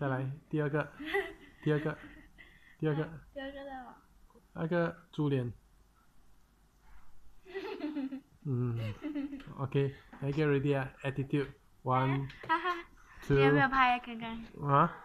再来 第二个，第二个，第二个，第二个在吗？那个猪脸。嗯，OK，来 get ready 啊，attitude，one，two，你有没有拍啊？刚刚啊？